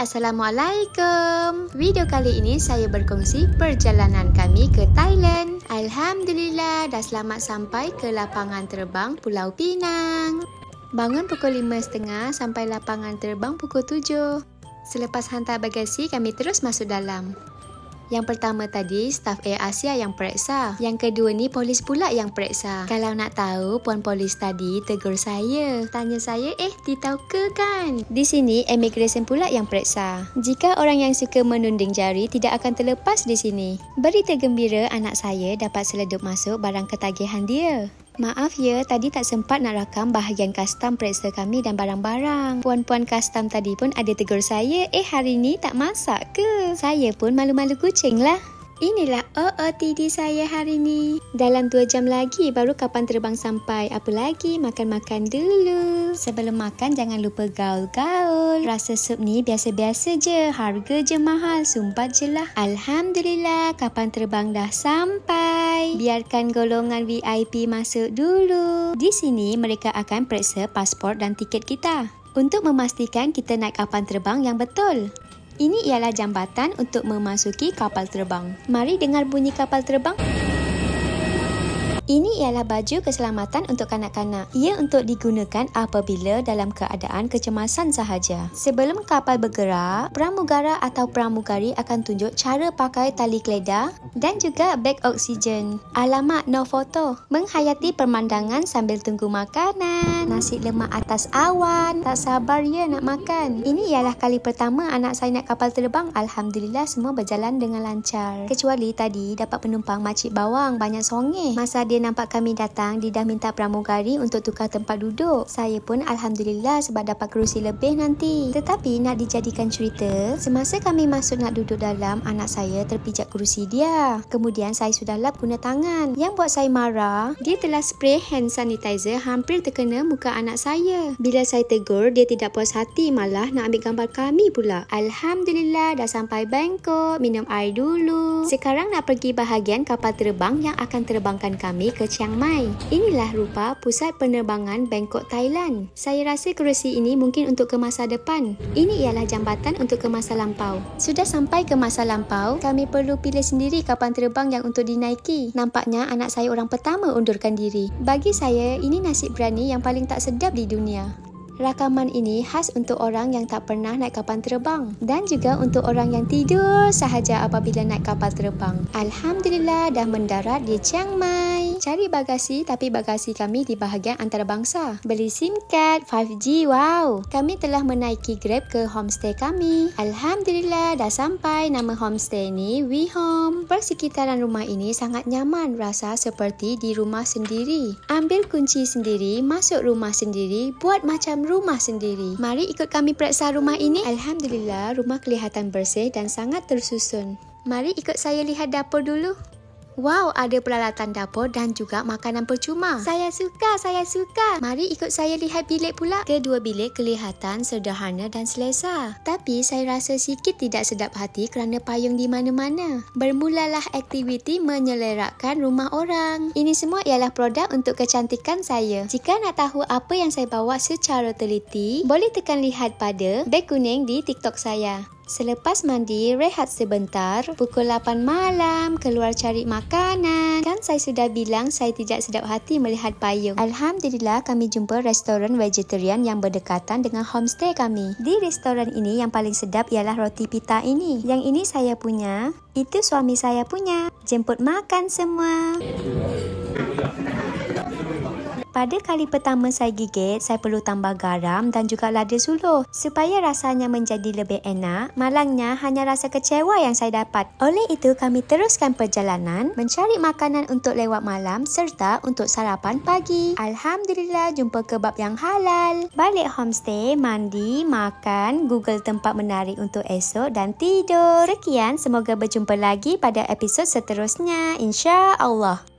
Assalamualaikum. Video kali ini saya berkongsi perjalanan kami ke Thailand. Alhamdulillah dah selamat sampai ke lapangan terbang Pulau Pinang. Bangun pukul 5.30 sampai lapangan terbang pukul 7. Selepas hantar bagasi, kami terus masuk dalam. Yang pertama tadi, staf Air Asia yang periksa. Yang kedua ni, polis pula yang periksa. Kalau nak tahu, puan polis tadi tegur saya. Tanya saya, eh, tahu ke kan? Di sini, immigration pula yang periksa. Jika orang yang suka menunding jari tidak akan terlepas di sini. Berita gembira anak saya dapat seledup masuk barang ketagihan dia. Maaf ya, tadi tak sempat nak rakam bahagian custom periksa kami dan barang-barang. Puan-puan custom tadi pun ada tegur saya, eh hari ni tak masak ke? Saya pun malu-malu kucing lah. Inilah OOTD saya hari ni. Dalam dua jam lagi baru kapan terbang sampai. Apa lagi? Makan-makan dulu. Sebelum makan jangan lupa gaul-gaul. Rasa sup ni biasa-biasa je. Harga je mahal. Sumpah je lah. Alhamdulillah kapan terbang dah sampai. Biarkan golongan VIP masuk dulu. Di sini mereka akan periksa pasport dan tiket kita. Untuk memastikan kita naik kapan terbang yang betul. Ini ialah jambatan untuk memasuki kapal terbang. Mari dengar bunyi kapal terbang. Ini ialah baju keselamatan untuk kanak-kanak. Ia untuk digunakan apabila dalam keadaan kecemasan sahaja. Sebelum kapal bergerak, pramugara atau pramugari akan tunjuk cara pakai tali keledar dan juga beg oksigen. Alamat no foto. Menghayati pemandangan sambil tunggu makanan. Nasi lemak atas awan. Tak sabar ya nak makan. Ini ialah kali pertama anak saya nak kapal terbang. Alhamdulillah semua berjalan dengan lancar. Kecuali tadi dapat penumpang makcik bawang banyak songeh. Masa dia nampak kami datang, dia dah minta pramugari untuk tukar tempat duduk. Saya pun Alhamdulillah sebab dapat kerusi lebih nanti. Tetapi nak dijadikan cerita, semasa kami masuk nak duduk dalam, anak saya terpijak kerusi dia. Kemudian saya sudah lap guna tangan. Yang buat saya marah, dia telah spray hand sanitizer hampir terkena muka anak saya. Bila saya tegur, dia tidak puas hati malah nak ambil gambar kami pula. Alhamdulillah dah sampai Bangkok, minum air dulu. Sekarang nak pergi bahagian kapal terbang yang akan terbangkan kami ke Chiang Mai. Inilah rupa pusat penerbangan Bangkok, Thailand. Saya rasa kerusi ini mungkin untuk ke masa depan. Ini ialah jambatan untuk ke masa lampau. Sudah sampai ke masa lampau, kami perlu pilih sendiri kapan terbang yang untuk dinaiki. Nampaknya anak saya orang pertama undurkan diri. Bagi saya, ini nasib berani yang paling tak sedap di dunia. Rakaman ini khas untuk orang yang tak pernah naik kapal terbang dan juga untuk orang yang tidur sahaja apabila naik kapal terbang. Alhamdulillah dah mendarat di Chiang Mai. Cari bagasi tapi bagasi kami di bahagian antarabangsa. Beli SIM card 5G, wow. Kami telah menaiki Grab ke homestay kami. Alhamdulillah dah sampai nama homestay ni We Home. Persekitaran rumah ini sangat nyaman rasa seperti di rumah sendiri. Ambil kunci sendiri, masuk rumah sendiri, buat macam rumah sendiri. Mari ikut kami periksa rumah ini. Alhamdulillah, rumah kelihatan bersih dan sangat tersusun. Mari ikut saya lihat dapur dulu. Wow, ada peralatan dapur dan juga makanan percuma. Saya suka, saya suka. Mari ikut saya lihat bilik pula. Kedua bilik kelihatan sederhana dan selesa. Tapi saya rasa sikit tidak sedap hati kerana payung di mana-mana. Bermulalah aktiviti menyelerakkan rumah orang. Ini semua ialah produk untuk kecantikan saya. Jika nak tahu apa yang saya bawa secara teliti, boleh tekan lihat pada beg kuning di TikTok saya. Selepas mandi, rehat sebentar. Pukul 8 malam, keluar cari makanan. Kan saya sudah bilang saya tidak sedap hati melihat payung. Alhamdulillah, kami jumpa restoran vegetarian yang berdekatan dengan homestay kami. Di restoran ini yang paling sedap ialah roti pita ini. Yang ini saya punya, itu suami saya punya. Jemput makan semua. Pada kali pertama saya gigit, saya perlu tambah garam dan juga lada suluh supaya rasanya menjadi lebih enak. Malangnya hanya rasa kecewa yang saya dapat. Oleh itu kami teruskan perjalanan mencari makanan untuk lewat malam serta untuk sarapan pagi. Alhamdulillah jumpa kebab yang halal. Balik homestay, mandi, makan, Google tempat menarik untuk esok dan tidur. Sekian, semoga berjumpa lagi pada episod seterusnya. Insya Allah.